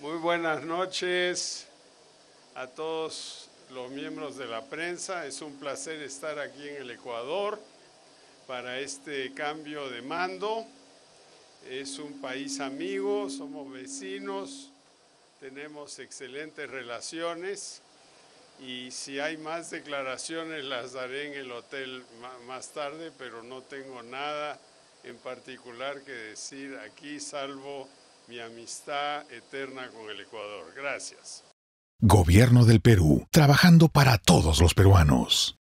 Muy buenas noches a todos los miembros de la prensa. Es un placer estar aquí en el Ecuador para este cambio de mando. Es un país amigo, somos vecinos, tenemos excelentes relaciones y si hay más declaraciones las daré en el hotel más tarde, pero no tengo nada en particular que decir aquí, salvo mi amistad eterna con el Ecuador. Gracias. Gobierno del Perú, trabajando para todos los peruanos.